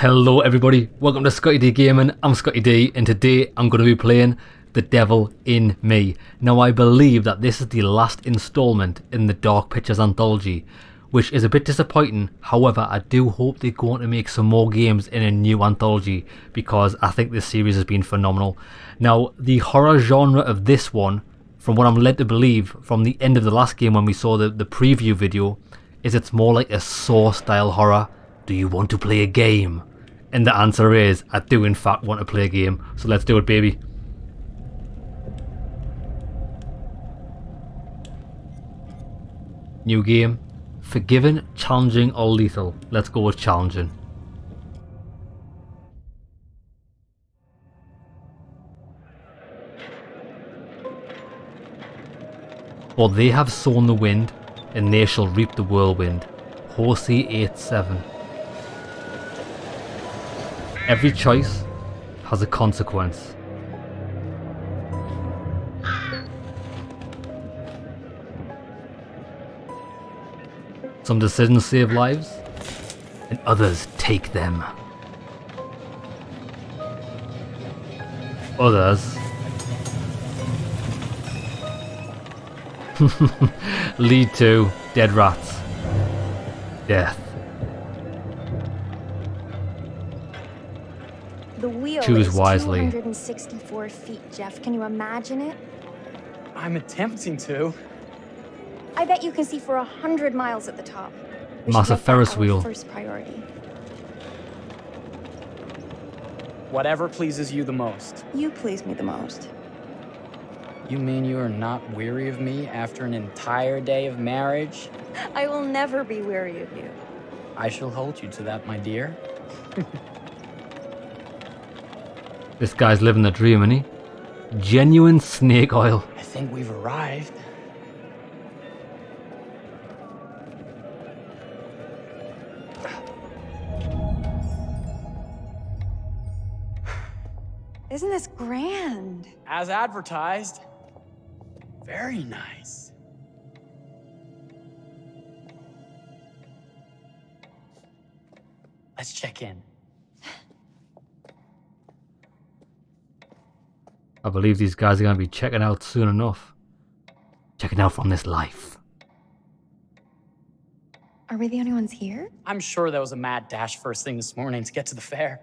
Hello everybody, welcome to Scotty D Gaming, I'm Scotty D and today I'm going to be playing The Devil in Me. Now I believe that this is the last installment in the Dark Pictures anthology, which is a bit disappointing, however I do hope they're going to make some more games in a new anthology because I think this series has been phenomenal. Now the horror genre of this one, from what I'm led to believe from the end of the last game when we saw the, the preview video, is it's more like a Saw style horror. Do you want to play a game? And the answer is, I do in fact want to play a game. So let's do it, baby. New game. Forgiven, challenging, or lethal? Let's go with challenging. For they have sown the wind, and they shall reap the whirlwind. Hosea 8-7 Every choice has a consequence. Some decisions save lives, and others take them. Others lead to dead rats, death. The wheel Choose is wisely. 264 feet, Jeff. Can you imagine it? I'm attempting to. I bet you can see for a hundred miles at the top. We should Massive make that Ferris wheel. First priority. Whatever pleases you the most. You please me the most. You mean you are not weary of me after an entire day of marriage? I will never be weary of you. I shall hold you to that, my dear. This guy's living the dream, isn't he? Genuine snake oil. I think we've arrived. Isn't this grand? As advertised. Very nice. Let's check in. I believe these guys are going to be checking out soon enough. Checking out from this life. Are we the only ones here? I'm sure there was a mad dash first thing this morning to get to the fair.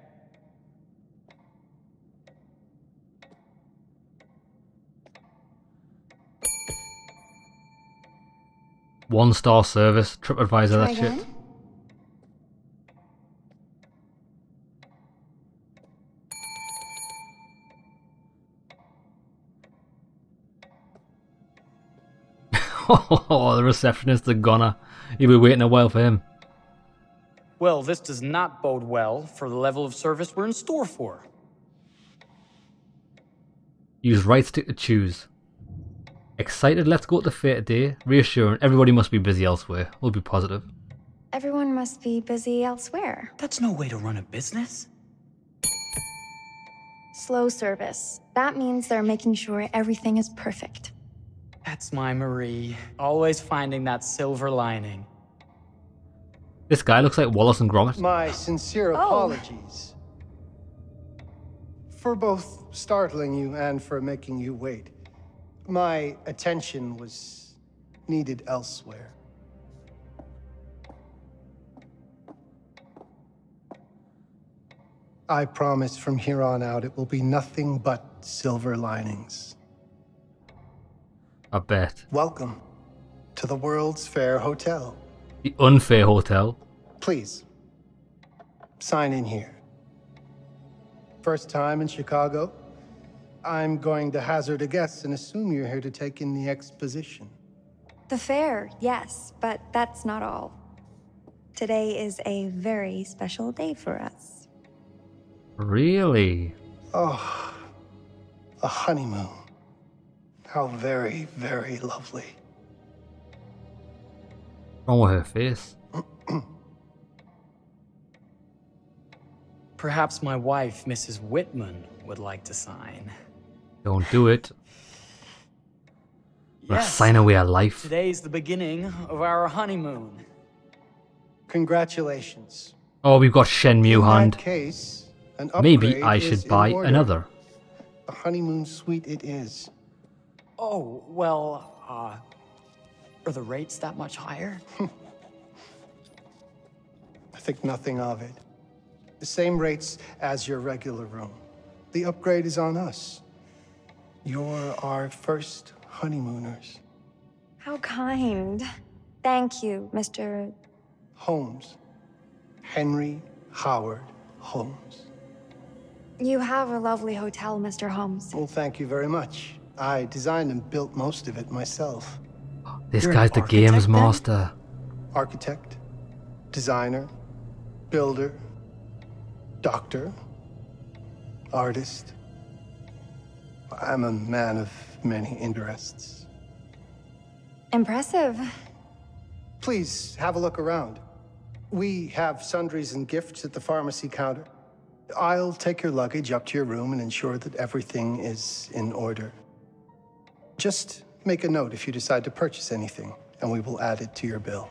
One star service, TripAdvisor, Try that shit. Oh, the receptionist, the gunner. You'll be waiting a while for him. Well, this does not bode well for the level of service we're in store for. Use right stick to choose. Excited, let's go to the fair today. Reassuring, everybody must be busy elsewhere. We'll be positive. Everyone must be busy elsewhere. That's no way to run a business. Slow service. That means they're making sure everything is perfect. That's my Marie. Always finding that silver lining. This guy looks like Wallace and Gromit. My sincere Oh. apologies for both startling you and for making you wait. My attention was needed elsewhere. I promise from here on out it will be nothing but silver linings. I bet. Welcome to the World's Fair Hotel. The Unfair Hotel. Please, sign in here. First time in Chicago? I'm going to hazard a guess and assume you're here to take in the exposition. The fair, yes, but that's not all. Today is a very special day for us. Really? Oh, a honeymoon. How very, very lovely. Wrong with her face. Perhaps my wife, Mrs. Whitman, would like to sign. Don't do it. Yes. sign away our life. Today's the beginning of our honeymoon. Congratulations. Oh, we've got Shenmue In hand. case, an Maybe I should buy another. A honeymoon suite it is. Oh, well, uh, are the rates that much higher? I think nothing of it. The same rates as your regular room. The upgrade is on us. You're our first honeymooners. How kind. Thank you, Mr. Holmes. Henry Howard Holmes. You have a lovely hotel, Mr. Holmes. Well, thank you very much. I designed and built most of it myself. This You're guy's the games then? master. Architect, designer, builder, doctor, artist. I'm a man of many interests. Impressive. Please have a look around. We have sundries and gifts at the pharmacy counter. I'll take your luggage up to your room and ensure that everything is in order. Just make a note if you decide to purchase anything, and we will add it to your bill.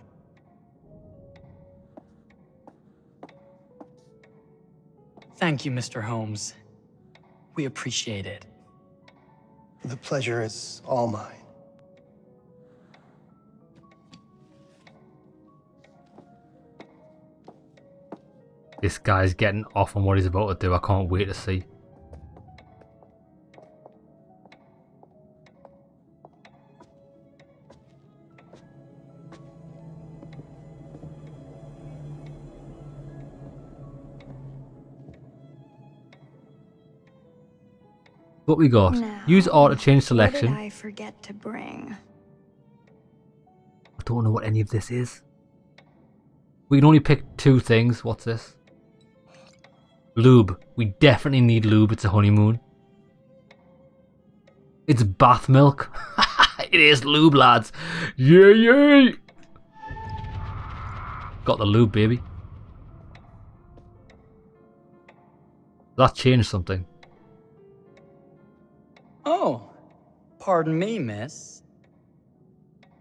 Thank you, Mr. Holmes. We appreciate it. The pleasure is all mine. This guy's getting off on what he's about to do. I can't wait to see. What we got? Use R to change selection. I forget to bring? I don't know what any of this is. We can only pick two things. What's this? Lube. We definitely need lube. It's a honeymoon. It's bath milk. it is lube, lads. Yeah, yeah. Got the lube, baby. That changed something. Oh, pardon me, miss.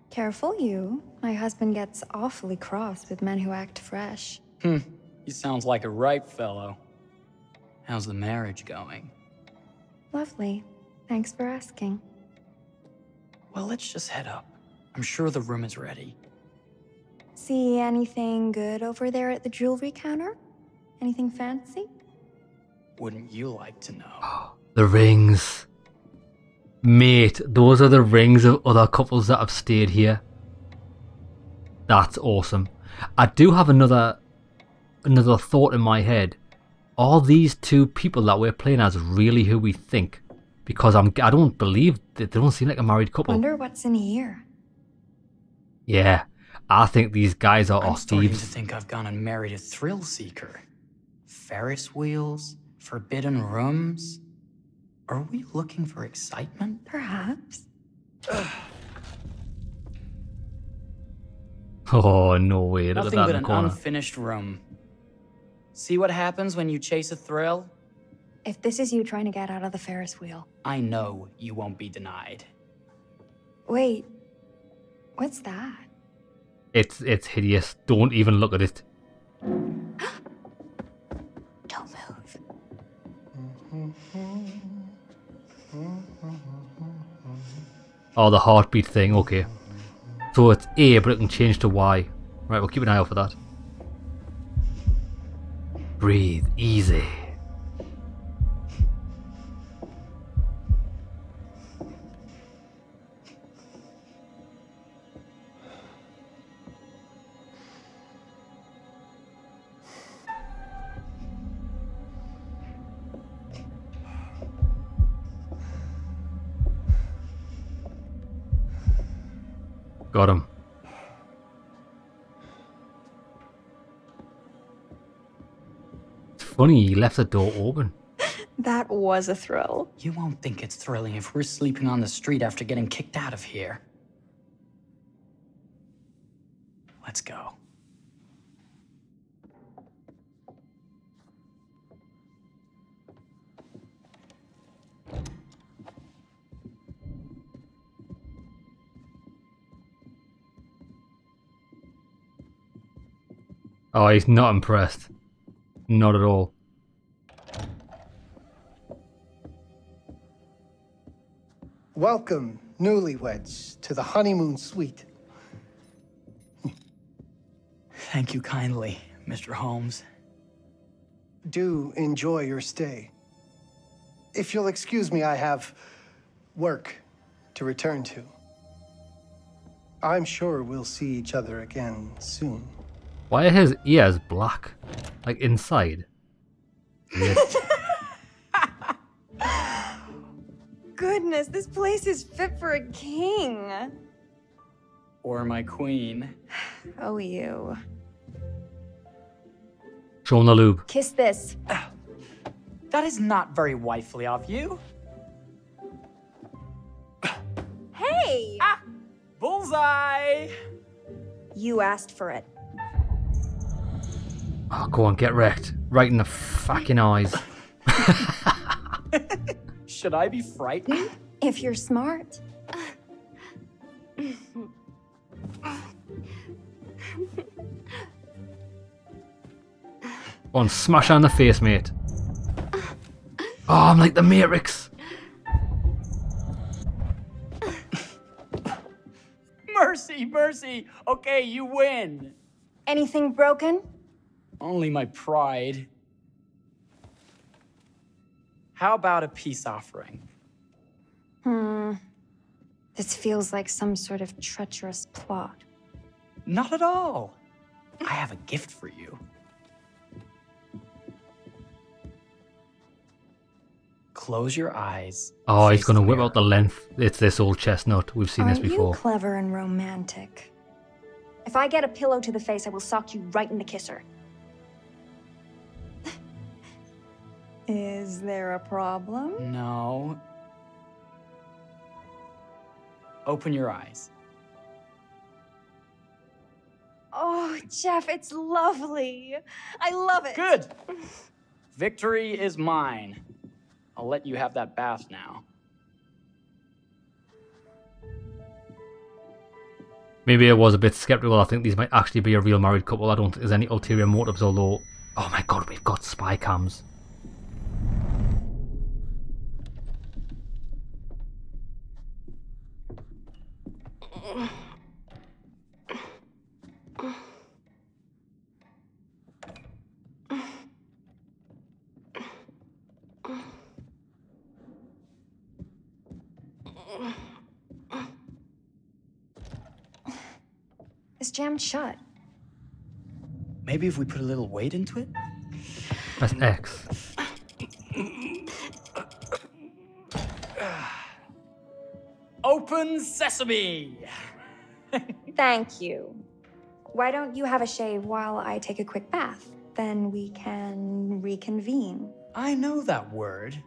Careful, you. My husband gets awfully cross with men who act fresh. Hmm, he sounds like a ripe fellow. How's the marriage going? Lovely. Thanks for asking. Well, let's just head up. I'm sure the room is ready. See anything good over there at the jewelry counter? Anything fancy? Wouldn't you like to know? The rings. Mate, those are the rings of other couples that have stayed here. That's awesome. I do have another another thought in my head. Are these two people that we're playing as really who we think? Because I'm I don't believe that they don't seem like a married couple. Wonder what's in here. Yeah. I think these guys are I'm all starting to think I've gone and married a thrill seeker. Ferris wheels, forbidden rooms. Are we looking for excitement? Perhaps. Oh no way, look Nothing that but in an the corner. unfinished room. See what happens when you chase a thrill? If this is you trying to get out of the Ferris wheel. I know you won't be denied. Wait. What's that? It's it's hideous. Don't even look at it. Don't move. Mm-hmm. Oh, the heartbeat thing, okay. So it's A, but it can change to Y. Right, we'll keep an eye out for that. Breathe easy. Left the door open. That was a thrill. You won't think it's thrilling if we're sleeping on the street after getting kicked out of here. Let's go. Oh, he's not impressed. Not at all. Welcome, newlyweds, to the honeymoon suite. Thank you kindly, Mr. Holmes. Do enjoy your stay. If you'll excuse me, I have work to return to. I'm sure we'll see each other again soon. Why are his ears black? Like inside? Weird. Goodness, this place is fit for a king. Or my queen. Oh, you. Show him the lube. Kiss this. That is not very wifely of you. Hey! Ah, bullseye! You asked for it. Oh, go on, get wrecked. Right in the fucking eyes. Should I be frightened? If you're smart. Go on, smash her in the face, mate. Oh, I'm like the Matrix. mercy, mercy! Okay, you win. Anything broken? Only my pride. How about a peace offering? Hmm. This feels like some sort of treacherous plot. Not at all. I have a gift for you. Close your eyes. Oh, he's gonna whip out the length. It's this old chestnut. We've seen this Aren't before. you clever and romantic? If I get a pillow to the face, I will sock you right in the kisser. Is there a problem? No. Open your eyes. Oh, Jeff, it's lovely. I love it. Good. Victory is mine. I'll let you have that bath now. Maybe I was a bit skeptical. I think these might actually be a real married couple. I don't think there's any ulterior motives, although. Oh my god, we've got spy cams. Jammed shut. Maybe if we put a little weight into it? That's X. Open sesame! Thank you. Why don't you have a shave while I take a quick bath? Then we can reconvene. I know that word.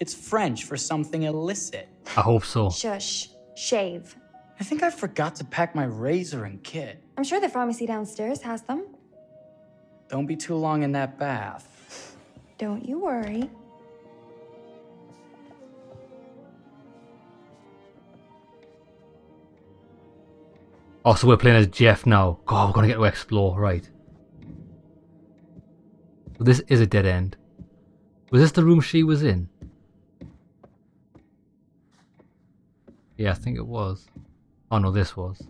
It's French for something illicit. I hope so. Shush. Shave. I think I forgot to pack my razor and kit. I'm sure the pharmacy downstairs has them. Don't be too long in that bath. Don't you worry. Oh, so we're playing as Jeff now. God, we're gonna get to explore, right. So this is a dead end. Was this the room she was in? Yeah, I think it was. Oh no, this was.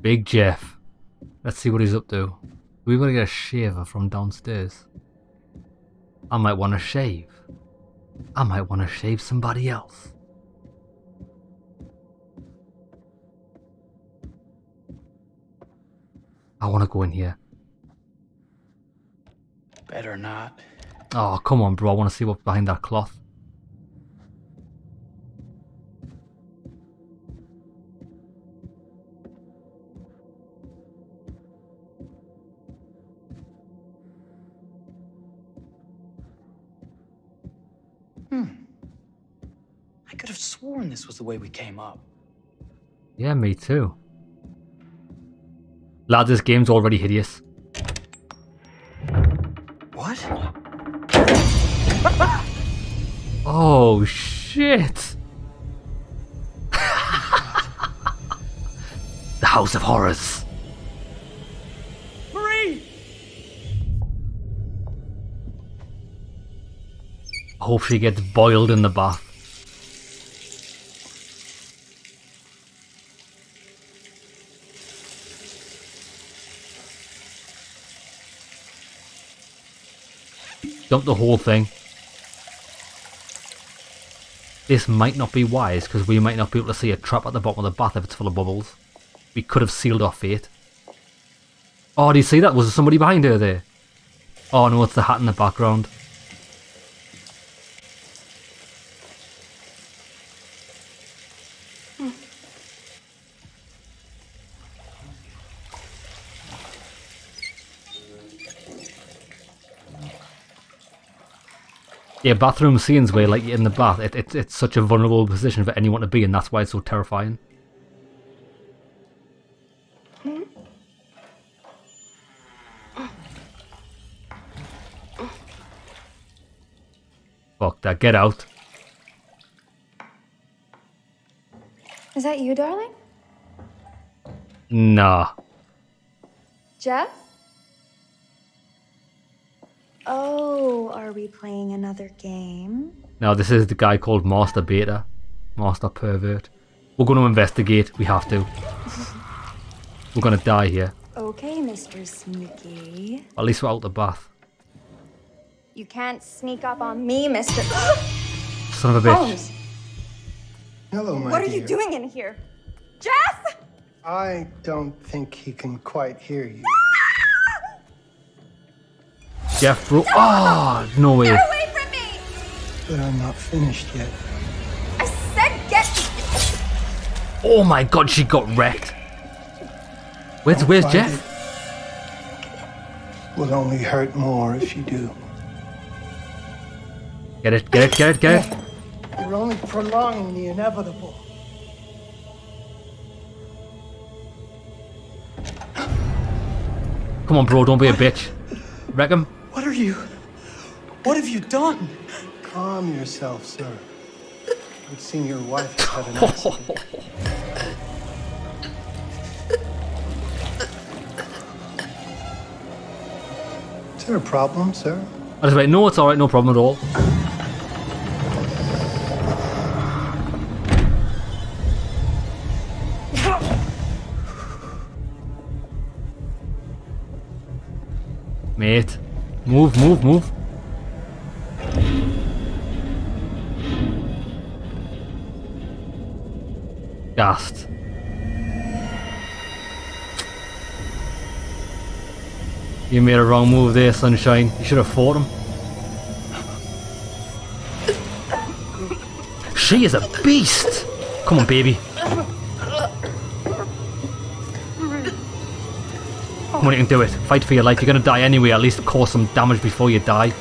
Big Jeff. Let's see what he's up to. We've got to get a shaver from downstairs. I might want to shave. I might want to shave somebody else. I want to go in here. Better not. Oh, come on, bro. I want to see what's behind that cloth. sworn this was the way we came up. Yeah, me too. Lad, this game's already hideous. What? oh, shit! the House of Horrors. Marie! I hope she gets boiled in the bath. Dump the whole thing. This might not be wise because we might not be able to see a trap at the bottom of the bath if it's full of bubbles. We could have sealed our fate. Oh, do you see that? Was there somebody behind her there? Oh no, it's the hat in the background. Yeah, bathroom scenes where like in the bath, it, it, it's such a vulnerable position for anyone to be in, that's why it's so terrifying. Fuck that, get out. Is that you, darling? Nah. Jeff? Oh, are we playing another game? No, this is the guy called Master Beta. Master Pervert. We're going to investigate, we have to. We're going to die here. Okay, Mr. Sneaky. At least we're out the bath. You can't sneak up on me, Mr. Son of a bitch. Holmes! Hello, my What are you doing in here? Jeff! I don't think he can quite hear you. Jeff bro. Oh, ah, no way. Get away from me! But I'm not finished yet. I said get. Oh my god, she got wrecked. Where's, where's Jeff? it Will only hurt more if you do. Get it, get it, get it, get it. You're only prolonging the inevitable. Come on, bro, don't be a bitch. Wreck him. What are you? What have you done? Calm yourself, sir. I've seen your wife has had an accident. Is there a problem, sir? I was like, no, it's alright, no problem at all. Mate. Move, move, move. Gassed. You made a wrong move there, Sunshine. You should have fought him. She is a beast! Come on, baby. Come on, you can do it. Fight for your life. You're gonna die anyway. At least cause some damage before you die.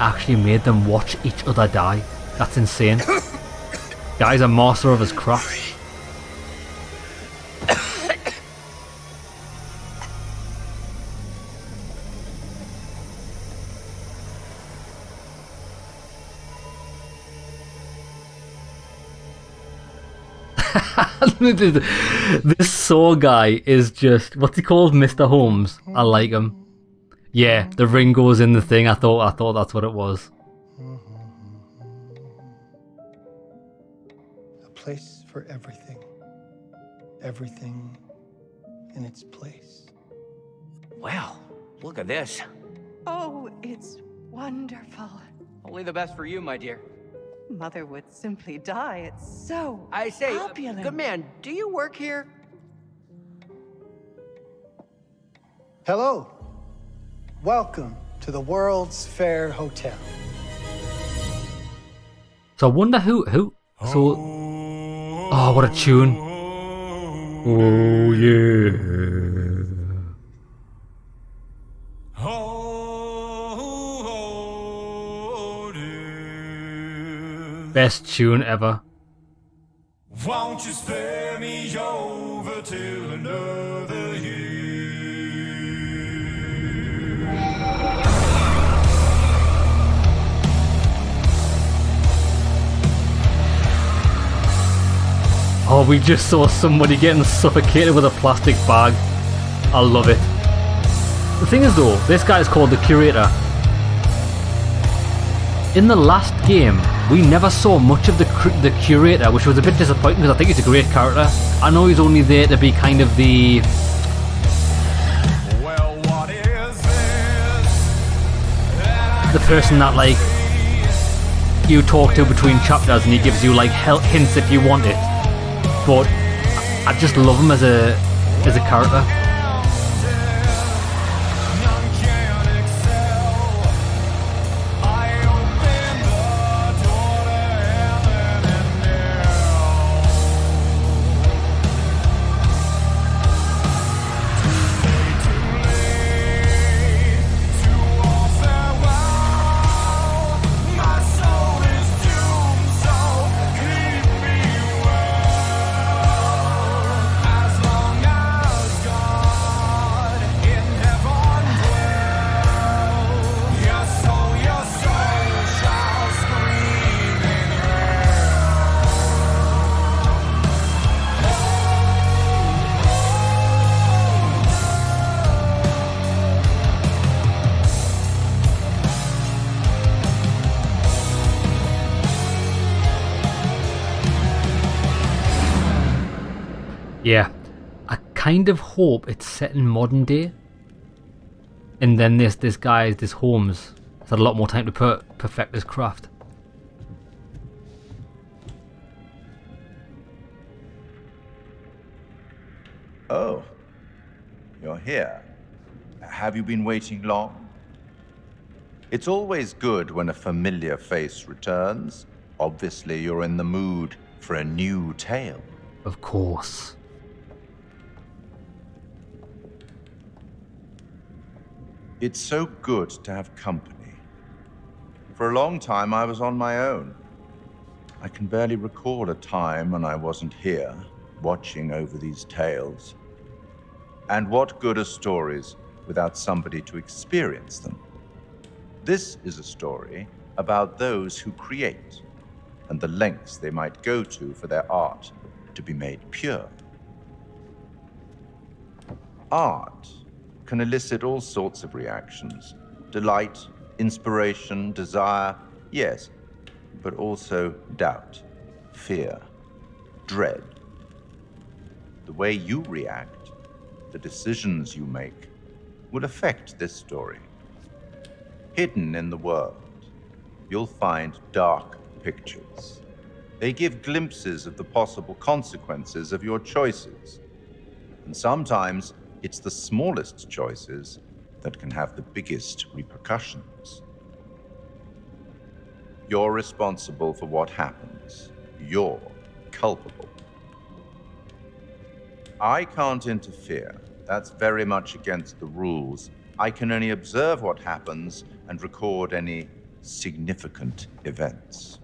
Actually made them watch each other die. That's insane. Guy's a master of his craft. this Saw guy is just what's he called, Mr. Holmes. I like him. Yeah, the ring goes in the thing. I thought I thought that's what it was. A place for everything. Everything in its place. Well, look at this. Oh, it's wonderful. Only the best for you, my dear. Mother would simply die. It's so I say, uh, opulent. good man, do you work here? Hello. Welcome to the World's Fair Hotel. So I wonder who who. So, oh, what a tune! Oh yeah. Best tune ever. Won't you spare me over till another Oh, we just saw somebody getting suffocated with a plastic bag. I love it. The thing is though, this guy is called the Curator. In the last game, we never saw much of the the Curator, which was a bit disappointing because I think he's a great character. I know he's only there to be kind of the... Well, what is this? the person that like you talk to between chapters and he gives you like hints if you want it. But I just love him as a as a character. Kind of hope it's set in modern day. And then this this guy, this Holmes, has had a lot more time to per- perfect his craft. Oh, you're here. Have you been waiting long? It's always good when a familiar face returns. Obviously, you're in the mood for a new tale. Of course. It's so good to have company. For a long time, I was on my own. I can barely recall a time when I wasn't here, watching over these tales. And what good are stories without somebody to experience them? This is a story about those who create and the lengths they might go to for their art to be made pure. Art can elicit all sorts of reactions delight, inspiration, desire, yes, but also doubt, fear, dread. The way you react, the decisions you make, will affect this story. Hidden in the world, you'll find dark pictures. They give glimpses of the possible consequences of your choices. And sometimes it's the smallest choices that can have the biggest repercussions. You're responsible for what happens. You're culpable. I can't interfere. That's very much against the rules. I can only observe what happens and record any significant events.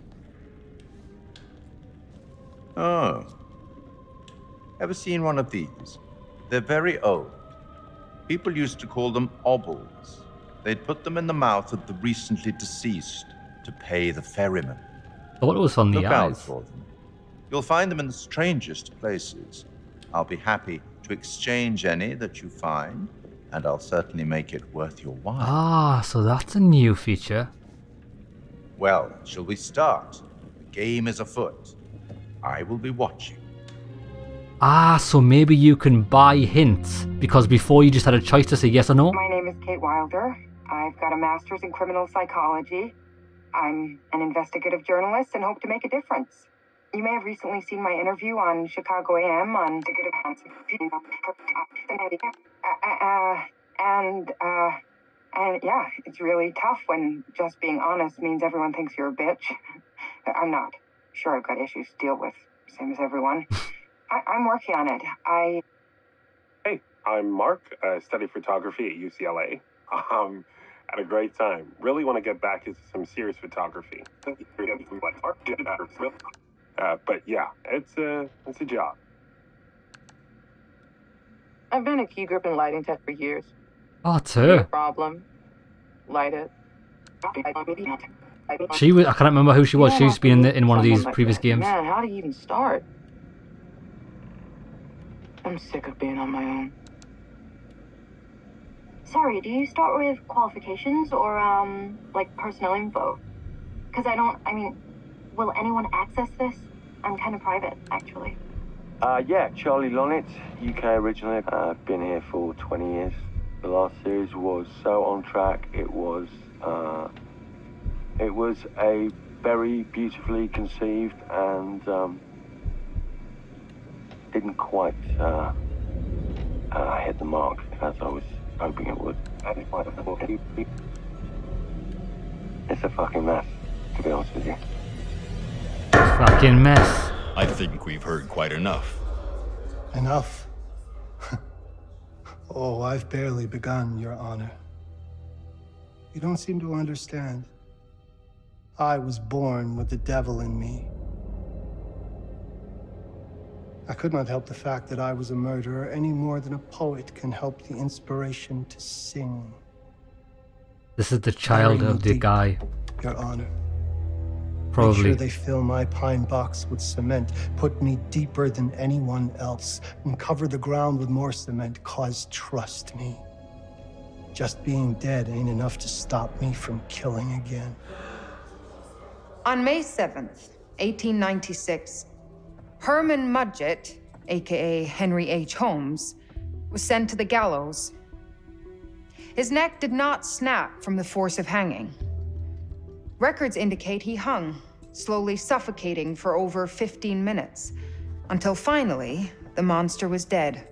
Oh. Ever seen one of these? They're very old. People used to call them obols. They'd put them in the mouth of the recently deceased to pay the ferryman. It was on the Look out for them. You'll find them in the strangest places. I'll be happy to exchange any that you find, and I'll certainly make it worth your while. Ah, so that's a new feature. Well, shall we start? The game is afoot. I will be watching. Ah, so maybe you can buy hints because before you just had a choice to say yes or no. My name is Kate Wilder. I've got a master's in criminal psychology. I'm an investigative journalist and hope to make a difference. You may have recently seen my interview on Chicago AM on uh, uh, and uh, and yeah, it's really tough when just being honest means everyone thinks you're a bitch. I'm not. Sure, I've got issues to deal with, same as everyone. I, I'm working on it. I Hey, I'm Mark. I study photography at UCLA. Um, Had a great time. Really want to get back into some serious photography. Uh, but yeah, it's a it's a job. I've been a key grip and lighting tech for years. Oh, it's No problem. Light it. She was. I can't remember who she was. Yeah, She's been in, the, in one of these previous games. Man, how do you even start? I'm sick of being on my own. Sorry, do you start with qualifications or, um, like personnel info? Because I don't, I mean, will anyone access this? I'm kind of private, actually. Uh, yeah, Charlie Lonnit, UK originally. Uh, I've been here for 20 years. The last series was so on track. It was, uh, it was a very beautifully conceived and um, didn't quite uh, uh, hit the mark as I was hoping it would. It's a fucking mess, to be honest with you. Fucking mess. I think we've heard quite enough. Enough. oh, I've barely begun, Your Honor. You don't seem to understand. I was born with the devil in me. I could not help the fact that I was a murderer any more than a poet can help the inspiration to sing, This is the child Bury of the deep, guy. Your Honor. Make Probably. sure they fill my pine box with cement, put me deeper than anyone else, and cover the ground with more cement, cause trust me. Just being dead ain't enough to stop me from killing again. On May 7th, 1896, Herman Mudgett, aka Henry H. Holmes, was sent to the gallows. His neck did not snap from the force of hanging. Records indicate he hung, slowly suffocating for over 15 minutes, until finally, the monster was dead.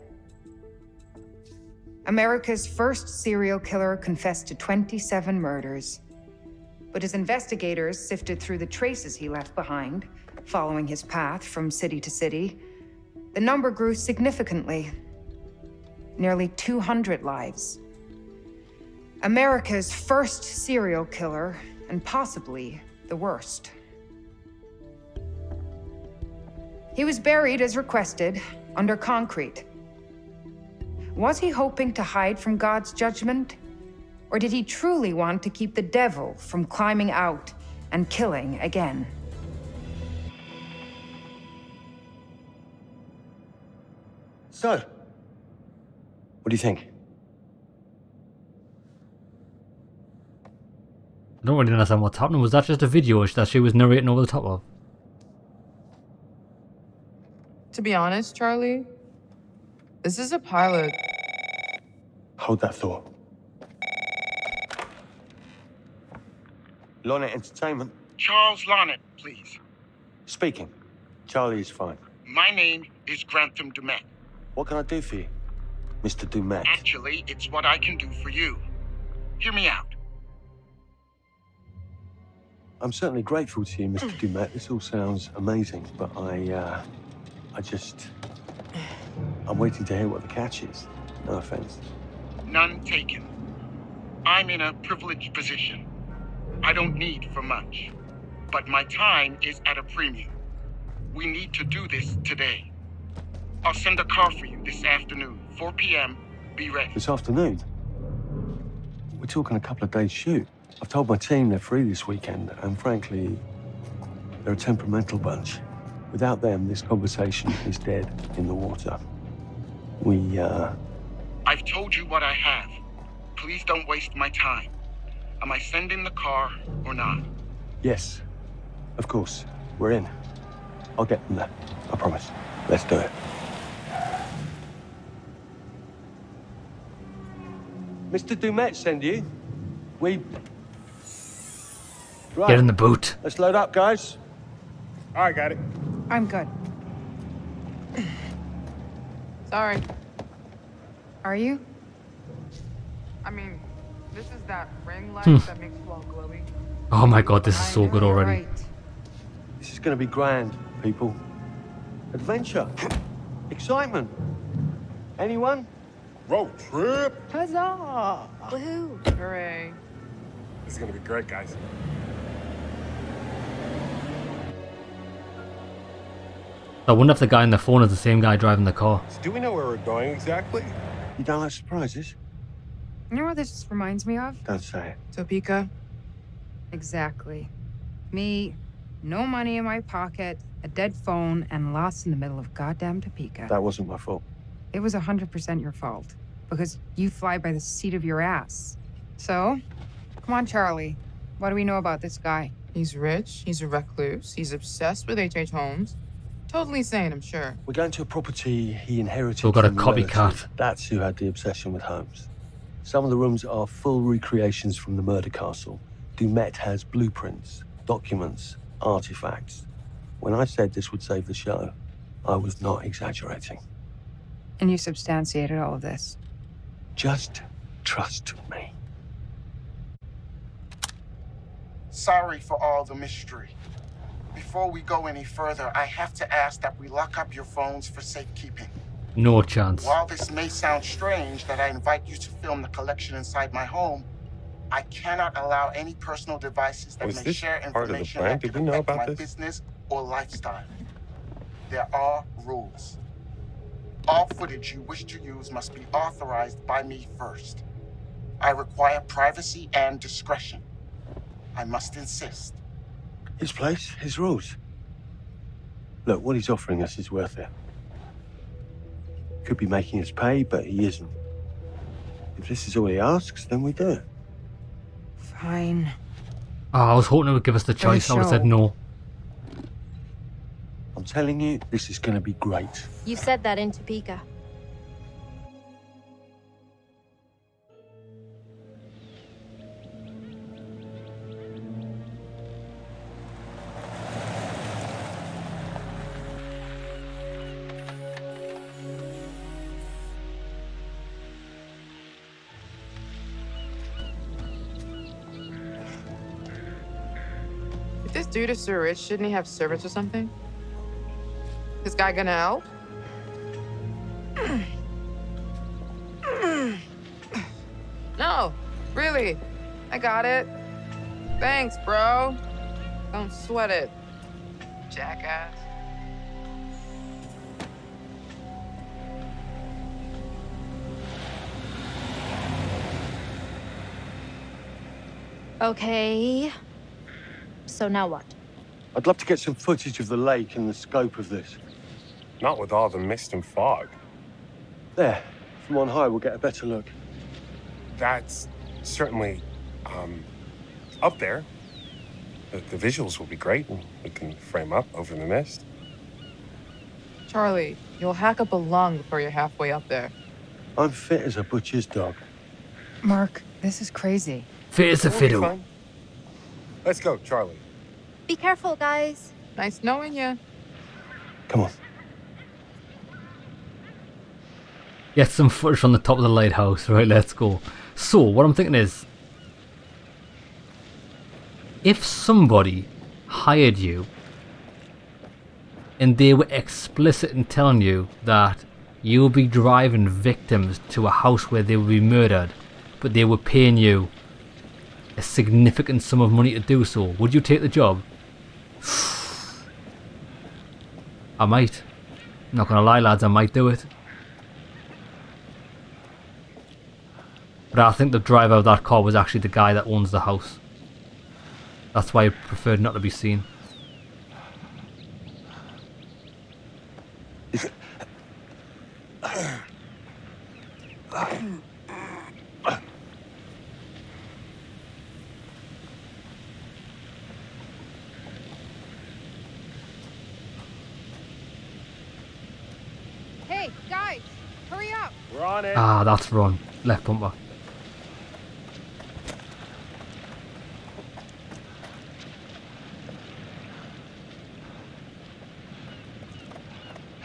America's first serial killer confessed to 27 murders. But as investigators sifted through the traces he left behind, following his path from city to city, the number grew significantly. Nearly 200 lives. America's first serial killer, and possibly the worst. He was buried as requested, under concrete. Was he hoping to hide from God's judgment? Or did he truly want to keep the devil from climbing out and killing again? So, what do you think? I don't really understand what's happening. Was that just a video that she was narrating over the top of? To be honest, Charlie, this is a pilot. Hold that thought. Lonnit Entertainment. Charles Lonnit, please. Speaking. Charlie is fine. My name is Granthem Du'Met. What can I do for you, Mr. Du'Met? Actually, it's what I can do for you. Hear me out. I'm certainly grateful to you, Mr. Du'Met. This all sounds amazing, but I, uh, I just, I'm waiting to hear what the catch is. No offense. None taken. I'm in a privileged position. I don't need for much. But my time is at a premium. We need to do this today. I'll send a car for you this afternoon, 4 p.m. Be ready. This afternoon. We're talking a couple of days shoot. I've told my team they're free this weekend, and frankly, they're a temperamental bunch. Without them, this conversation is dead in the water. We, uh, I've told you what I have. Please don't waste my time. Am I sending the car or not? yes, of course, we're in. I'll get them there. I promise. Let's do it. Mr. Du'Met send you. We. Right. Get in the boot. Let's load up, guys. I got it. I'm good. Sorry. Are you? I mean, this is that ring light Hmm. that makes you all glowy. Oh my god, this is so good already. This is going to be grand, people. Adventure. Excitement. Anyone? Road trip. Huzzah! Woohoo! Hooray. This is gonna be great, guys. I wonder if the guy on the phone is the same guy driving the car. So do we know where we're going exactly? You don't like surprises? You know what this just reminds me of? Don't say it. Topeka? Exactly. Me, no money in my pocket, a dead phone, and lost in the middle of goddamn Topeka. That wasn't my fault. It was 100% your fault. Because you fly by the seat of your ass. So, come on, Charlie. What do we know about this guy? He's rich, he's a recluse, he's obsessed with H.H. Holmes. Totally sane, I'm sure. We're going to a property he inherited. So we've got a copycat. That's who had the obsession with Holmes. Some of the rooms are full recreations from the murder castle. Du'Met has blueprints, documents, artifacts. When I said this would save the show, I was not exaggerating. And you substantiated all of this. Just trust me. Sorry for all the mystery. Before we go any further, I have to ask that we lock up your phones for safekeeping. No chance. While this may sound strange that I invite you to film the collection inside my home, I cannot allow any personal devices that Was may share part of the information that could affect about my this? business or lifestyle. There are rules. All footage you wish to use must be authorized by me first. I require privacy and discretion. I must insist. His place, his rules. Look, what he's offering us is worth it. Could be making us pay, but he isn't. If this is all he asks, then we do it. Fine. Oh, I was hoping it would give us the choice. I would have said no. I'm telling you, this is going to be great. You said that in Topeka. If this dude is so rich, shouldn't he have servants or something? This guy gonna help? No, really. I got it. Thanks, bro. Don't sweat it. Jackass. Okay. So now what? I'd love to get some footage of the lake and the scope of this. Not with all the mist and fog. There, from on high, we'll get a better look. That's certainly um, up there. The, the visuals will be great, and we can frame up over the mist. Charlie, you'll hack up a lung before you're halfway up there. I'm fit as a butcher's dog. Mark, this is crazy. Fit as a fiddle. fine. Let's go, Charlie. Be careful, guys. Nice knowing you. Come on. Get some footage from the top of the lighthouse. Right, let's go. So, what I'm thinking is, if somebody hired you and they were explicit in telling you that you will be driving victims to a house where they will be murdered, but they were paying you a significant sum of money to do so, would you take the job? I might. Not gonna lie, lads, I might do it. But I think the driver of that car was actually the guy that owns the house. That's why I preferred not to be seen. Hey, guys, hurry up. We're on it. Ah, that's wrong. Left bumper.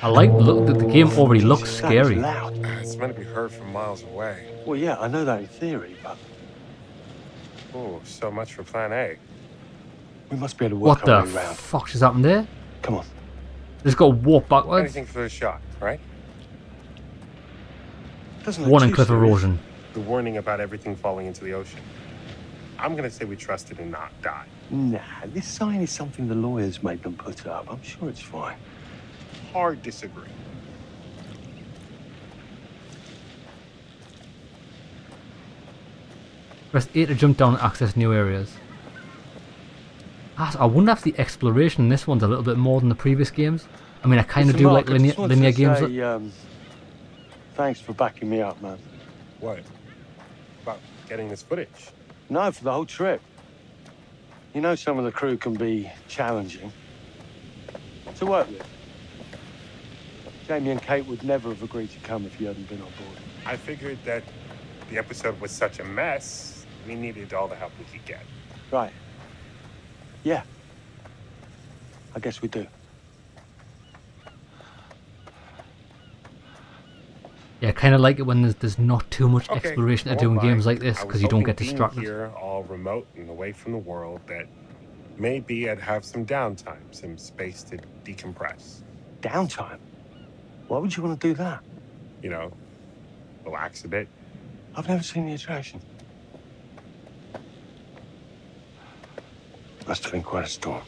I like the look that the game already looks scary. loud. It's meant to be heard from miles away. Well, yeah, I know that in theory, but Oh, so much for Plan A. we must be able to work What our the way around. fuck just happened there? Come on. Just got to walk backwards. Anything for the shot, right? Doesn't Warning cliff serious. erosion. The warning about everything falling into the ocean. I'm gonna say we trusted and not die. Nah, this sign is something the lawyers made them put up. I'm sure it's fine. Hard disagree. Press A to jump down and access new areas. Ah, I wonder if the exploration in this one's a little bit more than the previous games. I mean, I kind of do Mark, like linear, linear games. say, um, thanks for backing me up, man. What? About getting this footage? No, for the whole trip. You know some of the crew can be challenging to work with. Jamie and Kate would never have agreed to come if you hadn't been on board. I figured that the episode was such a mess, we needed all the help we could get. Right. Yeah. I guess we do. Yeah, I kind of like it when there's, there's not too much Okay, exploration to won't do in lie. games like this because you don't hoping get being distracted. here, all remote and away from the world, that maybe I'd have some downtime, some space to decompress. Downtime? Why would you want to do that? You know, relax a bit. I've never seen the attraction. Must have been quite a storm.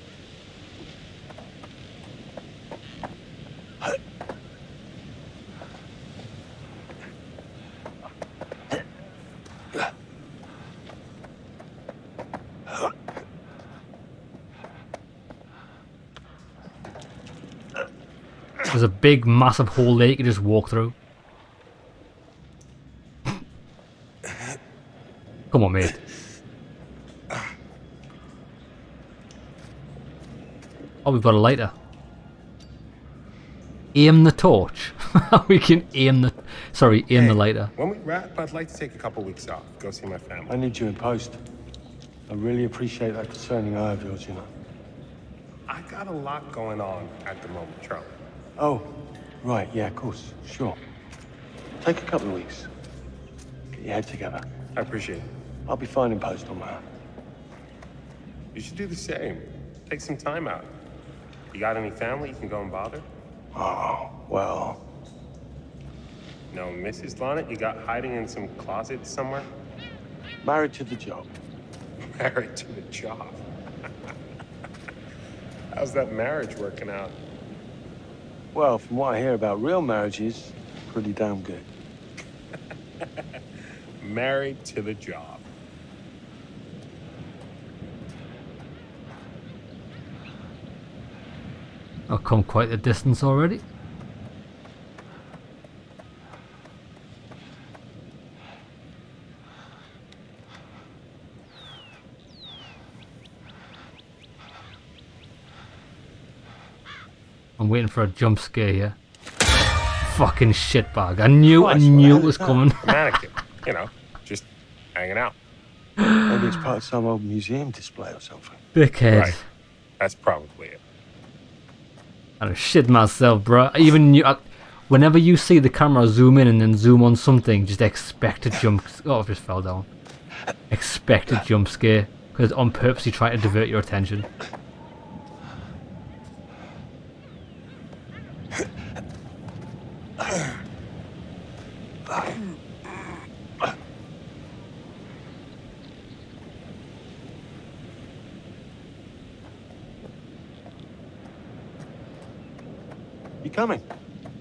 Big, massive hole there you can just walk through. Come on, mate. Oh, we've got a lighter. Aim the torch. we can aim the. Sorry, aim the lighter. When we wrap, I'd like to take a couple weeks off, go see my family. I need you in post. I really appreciate that discerning eye of yours, you know. I got a lot going on at the moment, Charlie. Oh, right, yeah, of course, sure. Take a couple of weeks. Get your head together. I appreciate it. I'll be fine in post on own. You should do the same. Take some time out. You got any family you can go and bother? Oh, well, No, Mrs. Lonnit, you got hiding in some closet somewhere? married to the job. Married to the job. How's that marriage working out? Well, from what I hear about real marriages, pretty damn good. Married to the job. I've come quite a distance already. I'm waiting for a jump scare here. Fucking shitbag. I knew, I Christ, knew it was coming. Mannequin, you know, just hanging out. Maybe it's part of some old museum display or something. Dickhead. Right. That's probably it. I don't shit myself, bro. I even knew. I, whenever you see the camera zoom in and then zoom on something, just expect a jump. Oh, I just fell down. Expect a jump scare because on purpose you try to divert your attention. You coming?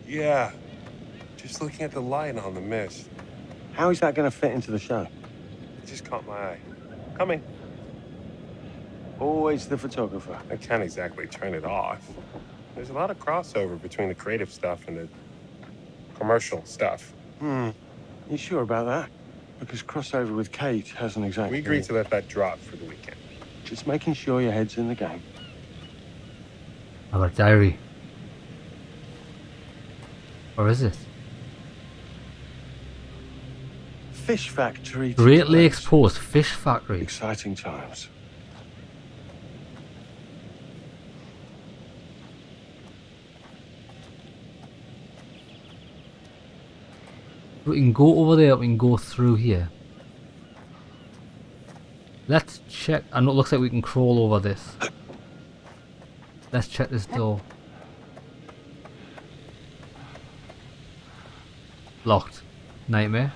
Yeah. Just looking at the light on the mist. How is that going to fit into the show? It just caught my eye. Coming. Always the photographer. I can't exactly turn it off. There's a lot of crossover between the creative stuff and the commercial stuff. Hmm. You sure about that? Because crossover with Kate hasn't exactly. We agreed to let that drop for the weekend. Just making sure your head's in the game. I got a diary. Where is it? Fish factory. Great Lakes. Post Fish Factory. Exciting times. We can go over there. We can go through here. Let's check. I know it looks like we can crawl over this. Let's check this door. Locked. Nightmare.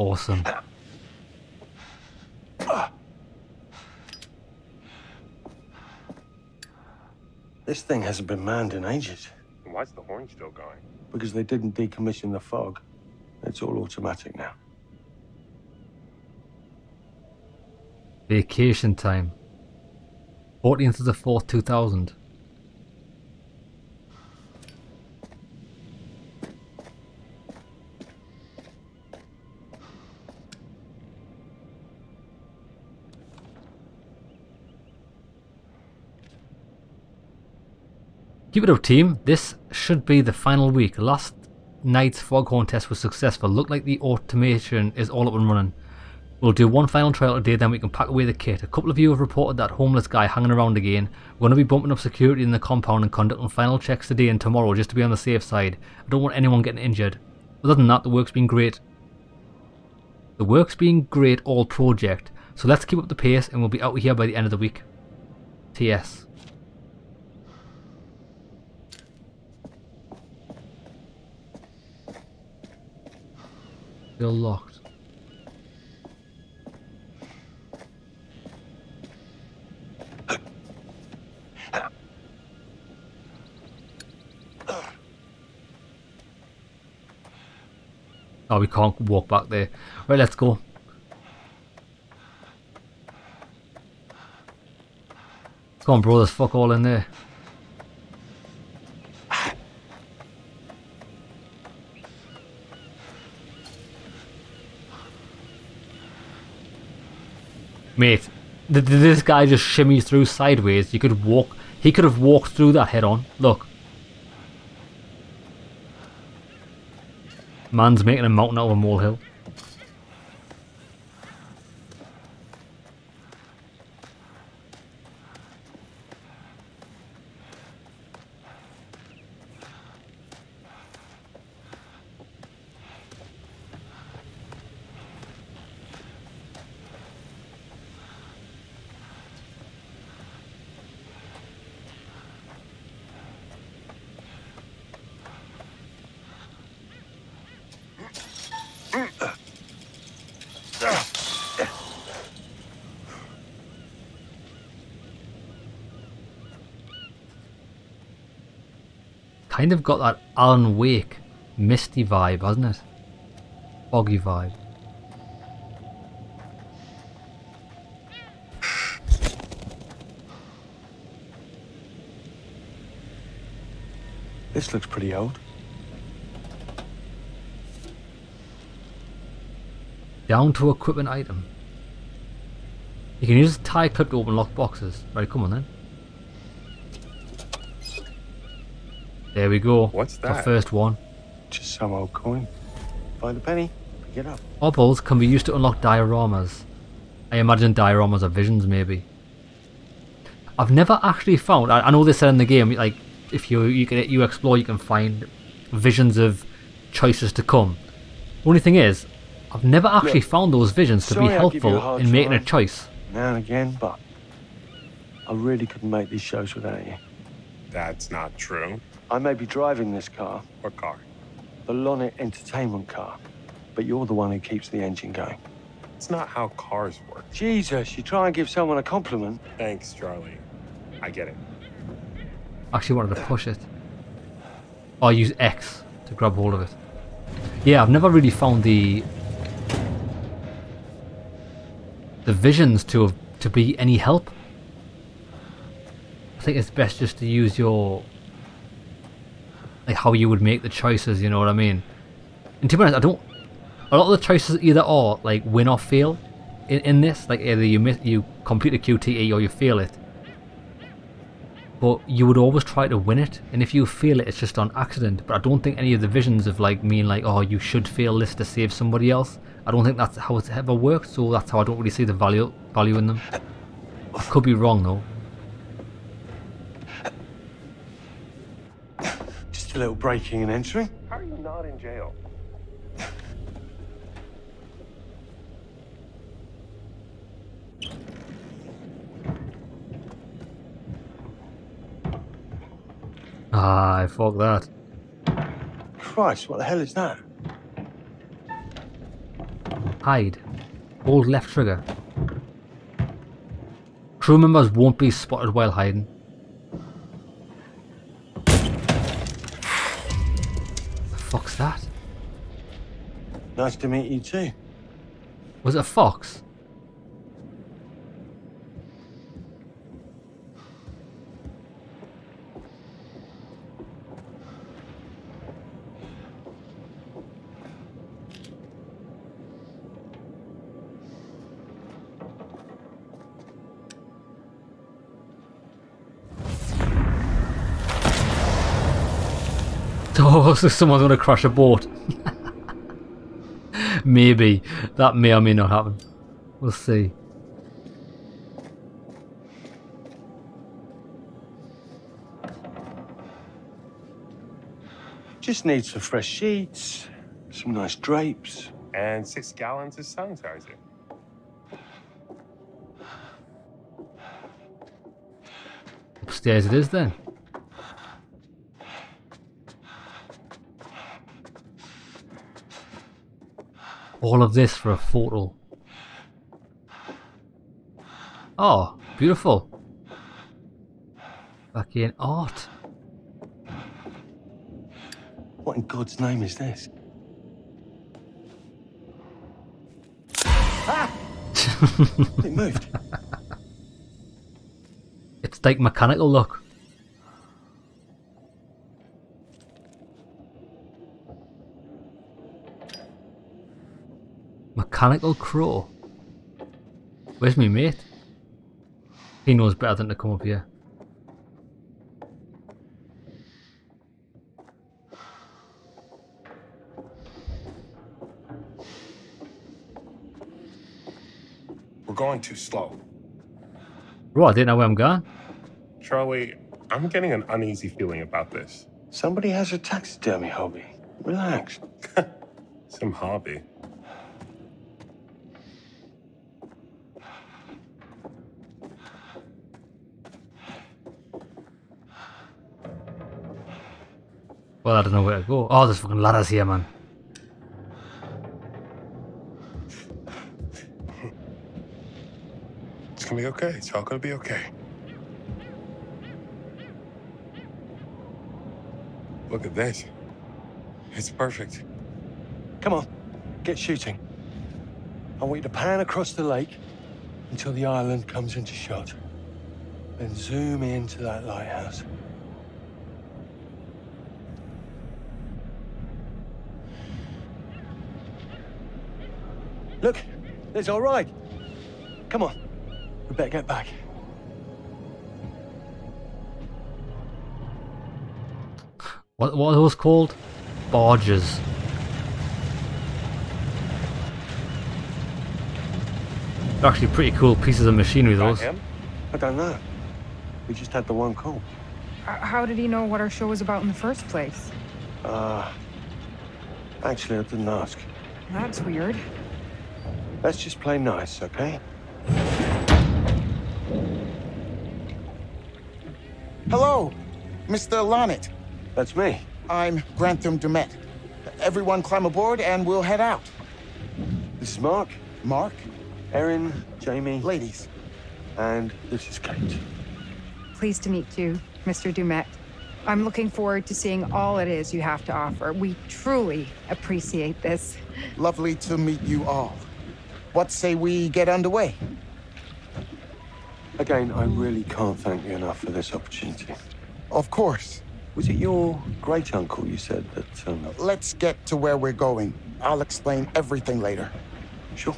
Awesome. This thing hasn't been manned in ages Why's the horn still going? because they didn't decommission the fog. It's all automatic now. Vacation time. 14th of the 4th, 2000. Keep it up team, this should be the final week. Last night's foghorn test was successful. Looked like the automation is all up and running. We'll do one final trial today, then we can pack away the kit. A couple of you have reported that homeless guy hanging around again. We're going to be bumping up security in the compound and conducting final checks today and tomorrow just to be on the safe side. I don't want anyone getting injured. Other than that, the work's been great. The work's been great all project. So let's keep up the pace and we'll be out here by the end of the week. TS. Still locked. Oh, we can't walk back there. Right, let's go. Come on, bro, there's fuck all in there. Mate, th th this guy just shimmies through sideways. You could walk. He could have walked through that head on. Look. Man's making a mountain out of a molehill. Kind of got that Alan Wake misty vibe, hasn't it? Foggy vibe. This looks pretty old. Down to equipment item. You can use a tie clip to open lock boxes. Right, come on then. There we go. What's that? The first one. Just some old coin. Find a penny, pick it up. Obols can be used to unlock dioramas. I imagine dioramas are visions, maybe. I've never actually found. I, I know they said in the game, like if you you can you explore, you can find visions of choices to come. Only thing is, I've never actually Look, found those visions to be sorry I'll give you a helpful hard in making a choice. Now and again, but I really couldn't make these shows without you. That's not true. I may be driving this car, What car? the Lonnit Entertainment car, but you're the one who keeps the engine going. It's not how cars work. Jesus, you try and give someone a compliment. Thanks, Charlie. I get it. Actually wanted to push it. Or use X to grab hold of it. Yeah, I've never really found the the visions to have, to be any help. I think it's best just to use your like how you would make the choices, you know what I mean? And to be honest, I don't a lot of the choices either are like win or fail in, in this, like either you miss you complete a QTE or you fail it. But you would always try to win it, and if you fail it, it's just on accident. But I don't think any of the visions of like mean like, oh, you should fail this to save somebody else. I don't think that's how it's ever worked, so that's how I don't really see the value value in them. Could be wrong though. Just a little breaking and entering. How are you not in jail? Ah, fuck that. Christ, what the hell is that? Hide. Hold left trigger. Crew members won't be spotted while hiding. That? Nice to meet you too. Was it a fox? Oh, so someone's gonna crash a boat. Maybe. That may or may not happen. We'll see. Just need some fresh sheets, some nice drapes. And six gallons of sanitizer. Upstairs it is then. All of this for a photo. Oh, beautiful. Back in art. What in God's name is this? it moved. It's like mechanical look. Mechanical crow. Where's me mate? He knows better than to come up here. We're going too slow. Bro, I didn't know where I'm going. Charlie, I'm getting an uneasy feeling about this. Somebody has a taxidermy hobby. Relax. Some hobby. Well, I don't know where to go. Oh, there's fucking ladders here, man. It's gonna be okay. It's all gonna be okay. Look at this. It's perfect. Come on, get shooting. I want you to pan across the lake until the island comes into shot. Then zoom into that lighthouse. Look, it's all right. Come on, we better get back. What, what are those called? Barges. They're actually pretty cool pieces of machinery, those. I don't know. We just had the one call. How did he know what our show was about in the first place? Uh, actually, I didn't ask. That's weird. Let's just play nice, okay? Hello, Mr. Lonnit. That's me. I'm Granthem Du'Met. Everyone climb aboard and we'll head out. This is Mark. Mark? Erin, Jamie. Ladies. And this is Kate. Pleased to meet you, Mr. Du'Met. I'm looking forward to seeing all it is you have to offer. We truly appreciate this. Lovely to meet you all. What say we get underway? Again, I really can't thank you enough for this opportunity. Of course. Was it your great uncle you said that? Um... Let's get to where we're going. I'll explain everything later. Sure.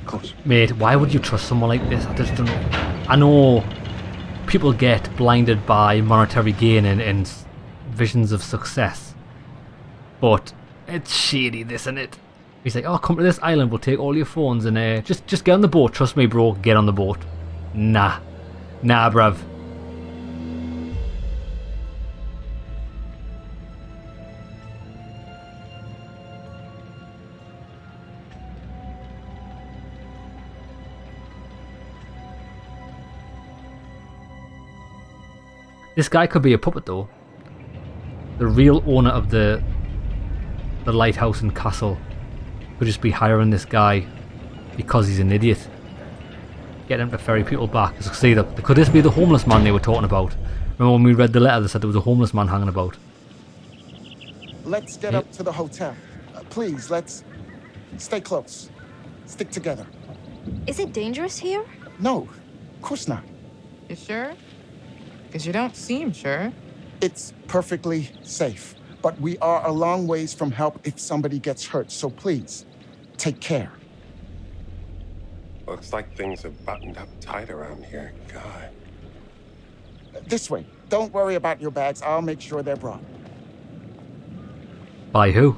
Of course. Mate, why would you trust someone like this? I just don't know. I know people get blinded by monetary gain and, and visions of success. But it's shady, this, isn't it? He's like, oh, come to this island, we'll take all your phones and uh, just, just get on the boat. Trust me, bro, get on the boat. Nah. Nah, bruv. This guy could be a puppet though. The real owner of the the lighthouse and castle Could just be hiring this guy because he's an idiot. Get him to ferry people back. So see, that could this be the homeless man they were talking about? Remember when we read the letter, they said there was a homeless man hanging about. Let's get up to the hotel. Uh, please, let's stay close. Stick together. Is it dangerous here? No, of course not. You sure? Because you don't seem sure. It's perfectly safe. But we are a long ways from help if somebody gets hurt, so please, take care. Looks like things are buttoned up tight around here. God. This way. Don't worry about your bags. I'll make sure they're brought. By who?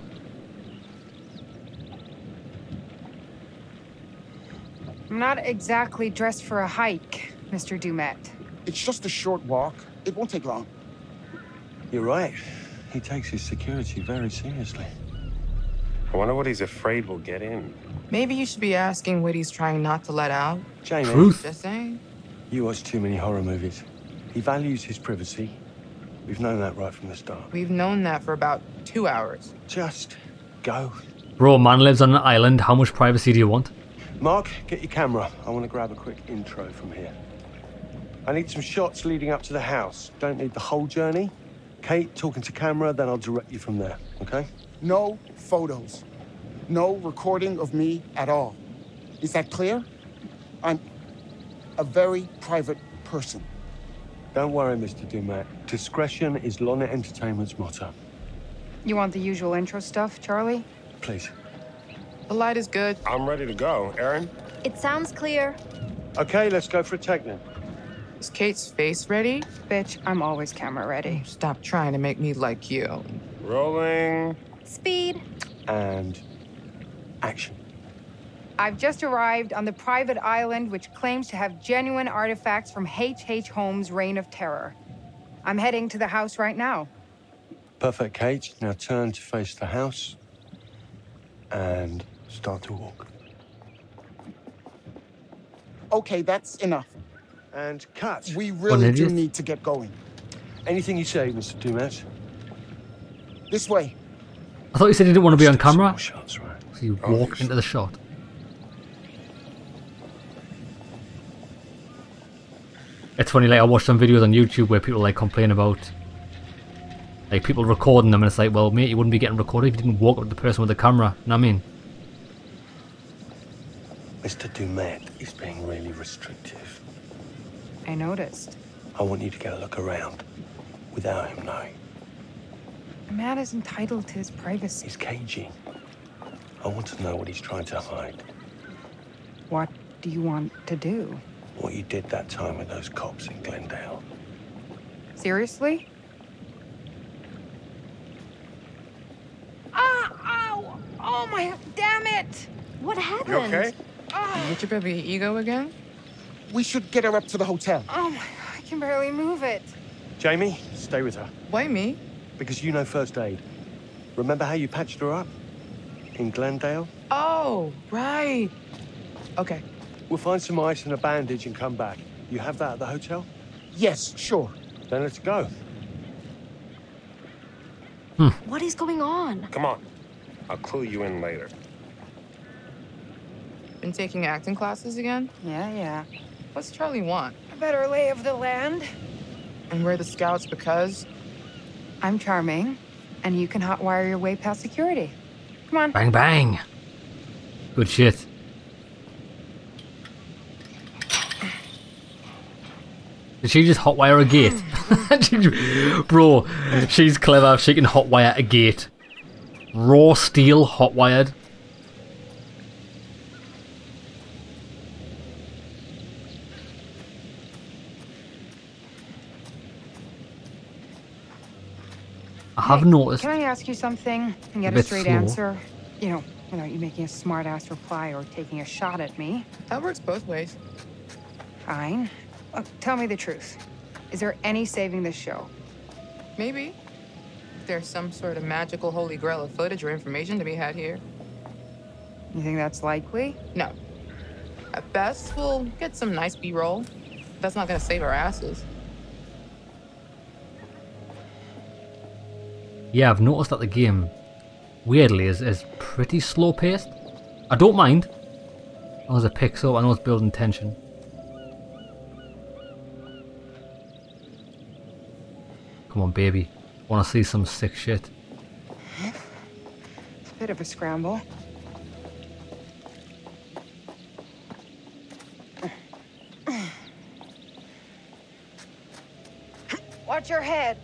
I'm not exactly dressed for a hike, Mr. Du'Met. It's just a short walk. It won't take long. You're right. He takes his security very seriously. I wonder what he's afraid will get in. Maybe you should be asking what he's trying not to let out. Jamie. Truth. Just saying. You watch too many horror movies. He values his privacy. We've known that right from the start. We've known that for about two hours. Just go. Bro, man lives on an island. How much privacy do you want? Mark, get your camera. I want to grab a quick intro from here. I need some shots leading up to the house. Don't need the whole journey. Kate talking to camera, then I'll direct you from there, okay? No photos. No recording of me at all. Is that clear? I'm a very private person. Don't worry, Mr. Du'Met. Discretion is Lonnit Entertainment's motto. You want the usual intro stuff, Charlie? Please. The light is good. I'm ready to go. Aaron? It sounds clear. Okay, let's go for a take then. Is Kate's face ready? Bitch, I'm always camera ready. Stop trying to make me like you. Rolling. Speed. And action. I've just arrived on the private island which claims to have genuine artifacts from H.H. Holmes' Reign of Terror. I'm heading to the house right now. Perfect, Kate. Now turn to face the house and start to walk. Okay, that's enough. And cut. We really do need to get going. Anything you say, Mr. Du'Met. This way. I thought you said you didn't want to be on camera. Shots, right? So you walk into the shot. It's funny, like I watched some videos on YouTube where people like complain about like people recording them and it's like, well mate, you wouldn't be getting recorded if you didn't walk up to the person with the camera. You know what I mean? Mr. Du'Met is being really restrictive. I noticed. I want you to get a look around without him knowing. A man is entitled to his privacy. He's cagey. I want to know what he's trying to hide. What do you want to do? What you did that time with those cops in Glendale. Seriously? Ah! Ow! Oh my... Damn it! What happened? You okay? Ah, Get your baby ego again? We should get her up to the hotel. oh my... I can barely move it. Jamie, stay with her. Why me? Because you know first aid. Remember how you patched her up? In Glendale? Oh, right. Okay. We'll find some ice and a bandage and come back. You have that at the hotel? Yes, sure. Then let's go. Hmm. What is going on? Come on. I'll clue you in later. Been taking acting classes again? Yeah, yeah. What's Charlie want? A better lay of the land. And we're the scouts because? I'm charming, and you can hotwire your way past security. Come on. Bang bang. Good shit. Did she just hotwire a gate? Bro, she's clever. She can hotwire a gate. Raw steel hotwired. Have noticed. Can I ask you something and get a, bit straight slow. answer? You know, without you making a smart ass reply or taking a shot at me. That works both ways. Fine. Look, tell me the truth. Is there any saving this show? Maybe. There's some sort of magical holy grail of footage or information to be had here. You think that's likely? No. At best, we'll get some nice B-roll. That's not gonna save our asses. Yeah, I've noticed that the game, weirdly, is, is pretty slow paced. I don't mind. As long as it picks up, I know it's building tension. Come on, baby. Want to see some sick shit. It's a bit of a scramble. Watch your head.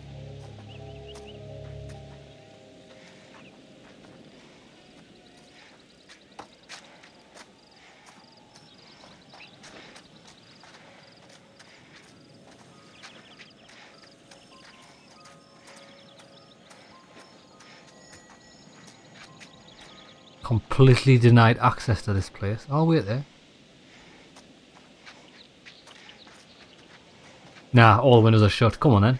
Completely denied access to this place. I'll wait there. Nah, all windows are shut. Come on then.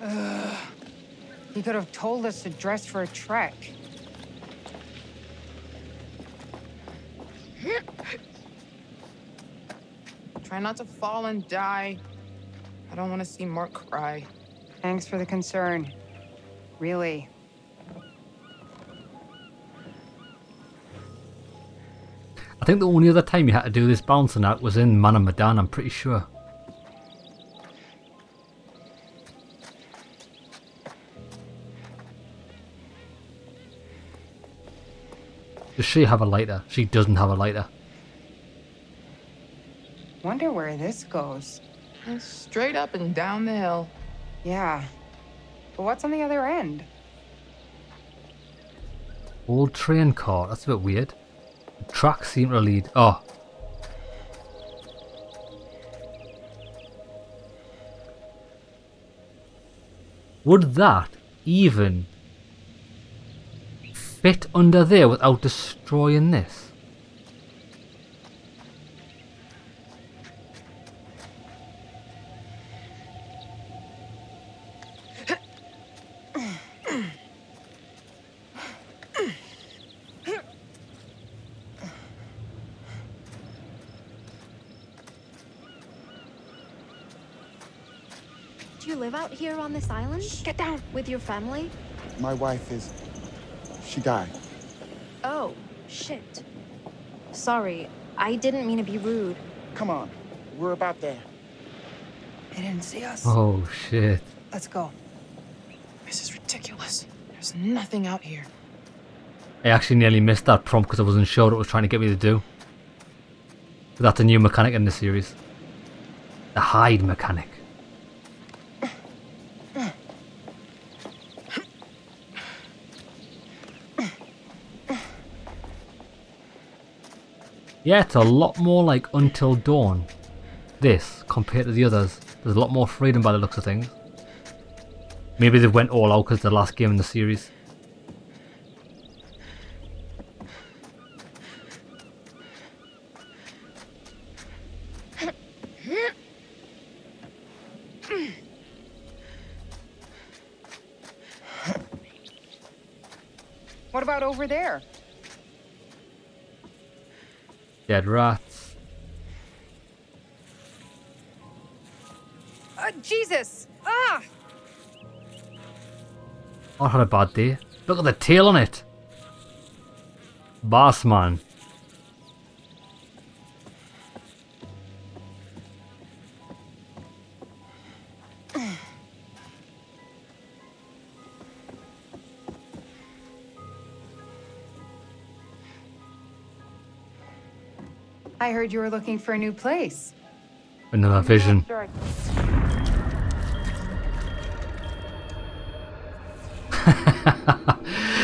Ugh. You could have told us to dress for a trek. Try not to fall and die. I don't want to see Mark cry. Thanks for the concern. Really. I think the only other time you had to do this bouncing out was in Man of Medan, I'm pretty sure. Does she have a lighter? She doesn't have a lighter. Wonder where this goes. Straight up and down the hill. Yeah. But what's on the other end? Old train car, that's a bit weird. The tracks seem to lead. Oh. Would that even fit under there without destroying this? Live out here on this island? Get down. With your family? My wife is. She died. Oh, shit. Sorry, I didn't mean to be rude. Come on. We're about there. They didn't see us. Oh shit. Let's go. This is ridiculous. There's nothing out here. I actually nearly missed that prompt because I wasn't sure what it was trying to get me to do. But that's a new mechanic in the series. The hide mechanic. Yeah, it's a lot more like Until Dawn. This, compared to the others. There's a lot more freedom by the looks of things. Maybe they went all out because the last game in the series. What about over there? Dead rats. Uh, Jesus! Ah! I had a bad day. Look at the tail on it. Boss man. I heard you were looking for a new place. Another vision.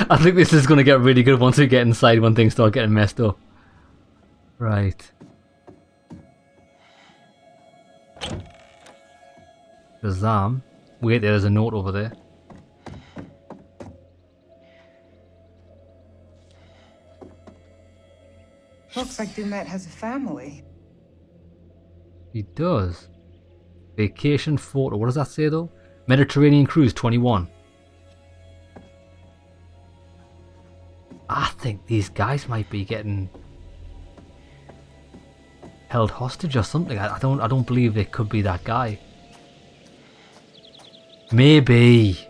I think this is going to get really good once we get inside when things start getting messed up. Right. Shazam. Wait, there's a note over there. Looks like Du'Met has a family. He does. Vacation photo. What does that say though? Mediterranean cruise 21. I think these guys might be getting held hostage or something. I, don't. I don't believe it could be that guy. Maybe.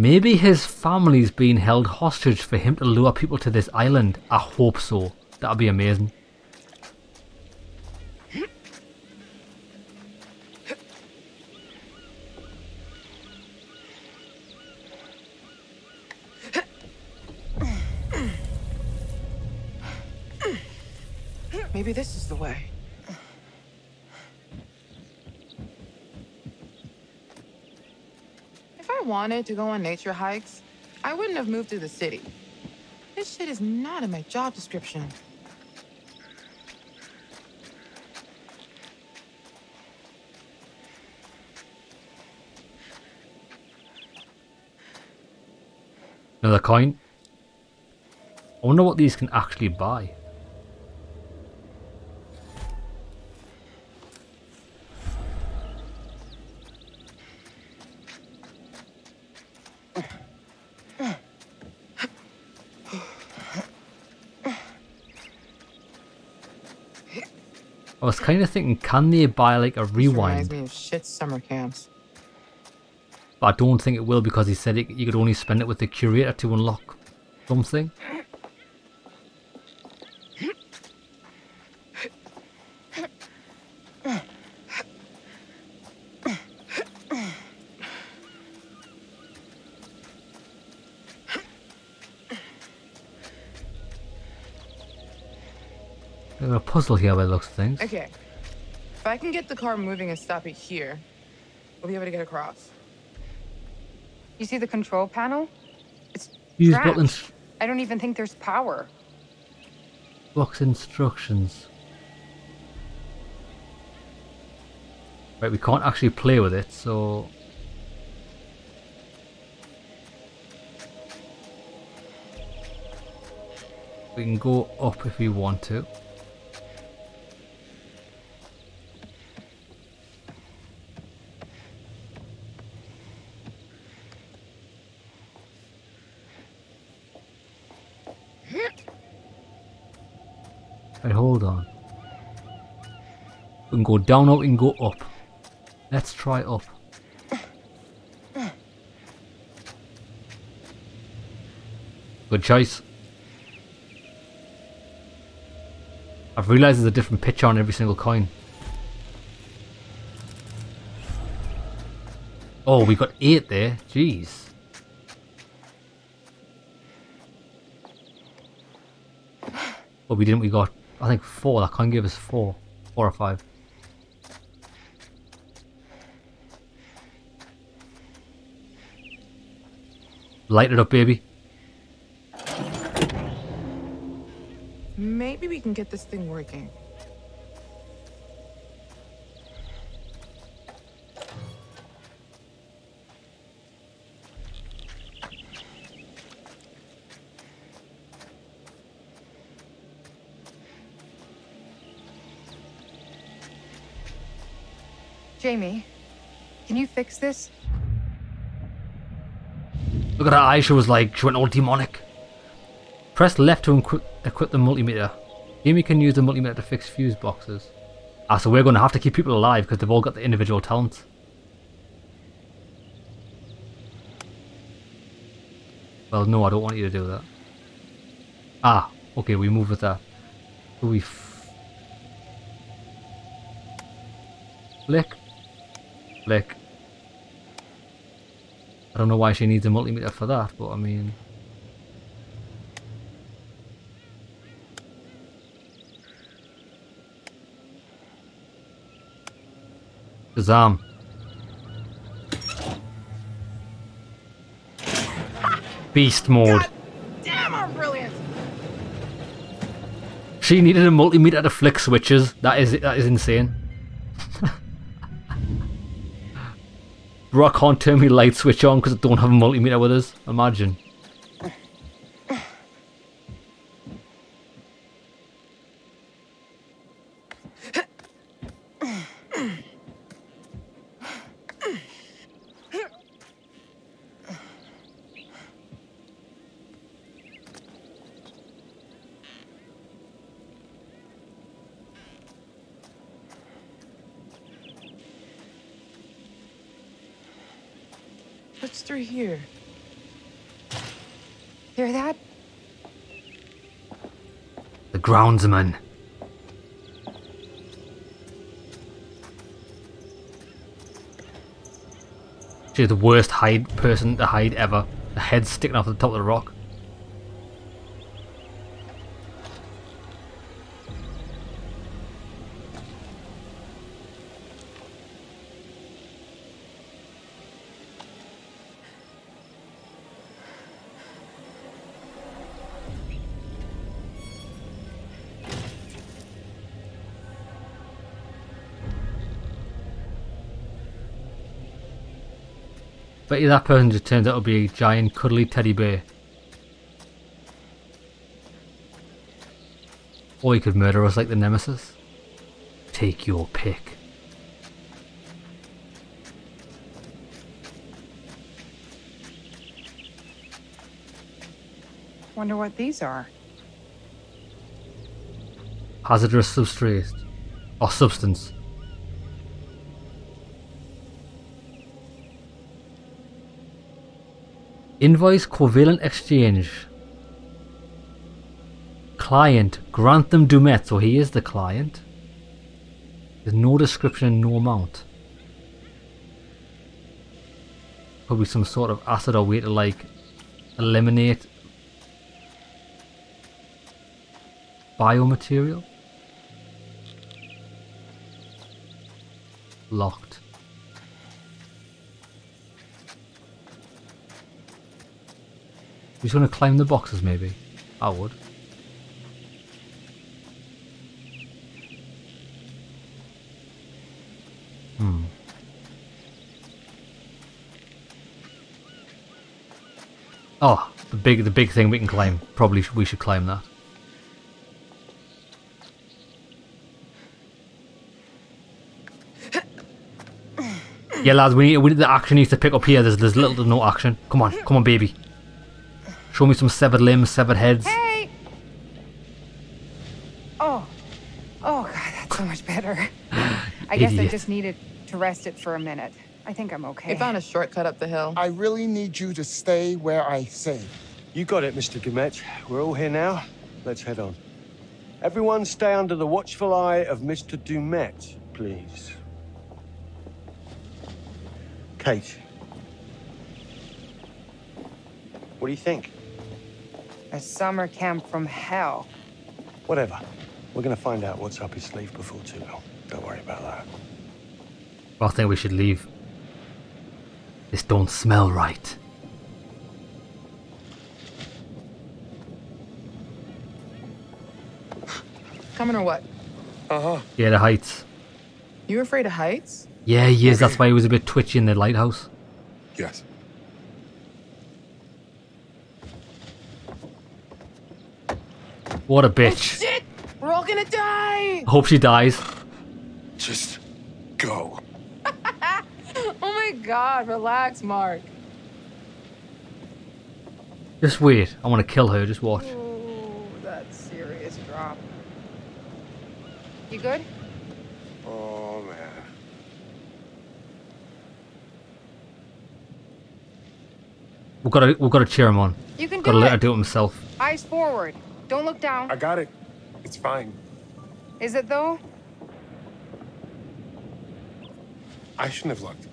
Maybe his family's being held hostage for him to lure people to this island. I hope so. That'd be amazing. Maybe this is the way. If I wanted to go on nature hikes, I wouldn't have moved to the city. This shit is not in my job description. Another coin. I wonder what these can actually buy. I was kind of thinking, can they buy like a This reminds rewind? me of shit summer camps. But I don't think it will because he said it, you could only spend it with the curator to unlock something. Puzzle here by the looks of things. Okay. If I can get the car moving and stop it here, we'll be able to get across. You see the control panel? It's Use trapped. buttons. I don't even think there's power. Box instructions. Right, we can't actually play with it, so... We can go up if we want to. Right, hold on. We can go down or we can go up. Let's try up. Good choice. I've realised there's a different picture on every single coin. Oh, we got eight there. Jeez. Well, we didn't. We got, I think, four. That coin gave us four. Four or five. Light it up, baby. Maybe we can get this thing working. Jamie, can you fix this? Look at her eyes, she was like, she went all demonic. Press left to equip, the multimeter. Jamie can use the multimeter to fix fuse boxes. Ah, so we're going to have to keep people alive because they've all got the individual talents. Well, no, I don't want you to do that. Ah, okay, we move with that. So we flick, flick. I don't know why she needs a multimeter for that, but I mean... Shazam. Beast mode. Damn, I'm brilliant! She needed a multimeter to flick switches. That is that is insane. Bro, I can't turn my light switch on because I don't have a multimeter with us. Imagine. What's through here? Hear that? The. She's the worst hide person to hide ever. The head sticking off the top of the rock. That person just turns out to be a giant cuddly teddy bear. Or he could murder us like the Nemesis. Take your pick. Wonder what these are. Hazardous substrate. Or substance. Invoice covalent exchange. Client Granthem Du'Met, so he is the client. There's no description, no amount. Probably some sort of acid or way to like eliminate biomaterial. Locked. He's gonna climb the boxes maybe? I would. Hmm. Oh, the big the big thing we can climb. Probably we should climb that. Yeah, lads, we need, we need the action needs to pick up here. There's there's little to no action. Come on, come on, baby. Show me some severed limbs, severed heads. Hey! Oh. Oh, God, that's so much better. I guess I just needed to rest it for a minute. I think I'm okay. They found a shortcut up the hill. I really need you to stay where I say. You got it, Mr. Du'Met. We're all here now. Let's head on. Everyone stay under the watchful eye of Mr. Du'Met, please. Kate. What do you think? A summer camp from hell. Whatever. We're gonna find out what's up his sleeve before too long. Don't worry about that. I think we should leave. This don't smell right. Coming or what? Uh huh. Yeah, the heights. You afraid of heights? Yeah, he is. That's why he was a bit twitchy in the lighthouse. Yes. What a oh, bitch. Shit! We're all gonna die! I Hope she dies. Just go. oh my god, relax, Mark. Just wait. I want to kill her. Just watch. Ooh, that's serious drop. You good? Oh man. We've got to we've got to cheer him on. You can Got do to let it. her do it himself. Eyes forward. Don't look down. I got it. It's fine. Is it though? I shouldn't have looked.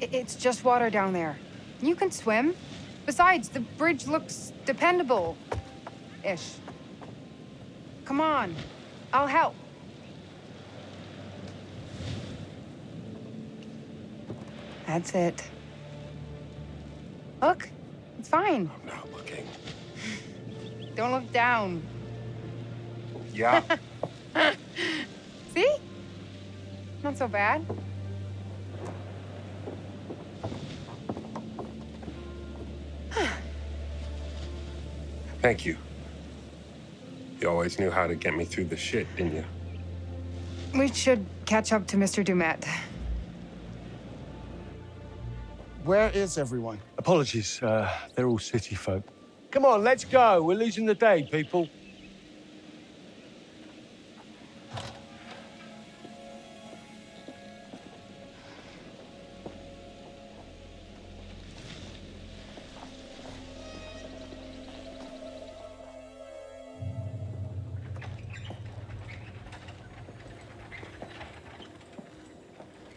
It's just water down there. You can swim. Besides, the bridge looks dependable. Ish. Come on. I'll help. That's it. Look, it's fine. I'm not looking. Don't look down. Yeah. See? Not so bad. Thank you. You always knew how to get me through the shit, didn't you? We should catch up to Mr. Du'Met. Where is everyone? Apologies, uh, they're all city folk. Come on, let's go. We're losing the day, people.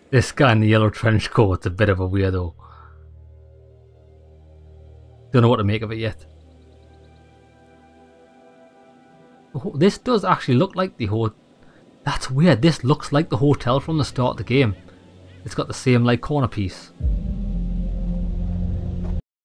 This guy in the yellow trench coat's a bit of a weirdo. Don't know what to make of it yet. This does actually look like the hotel. That's weird. This looks like the hotel from the start of the game. It's got the same like corner piece.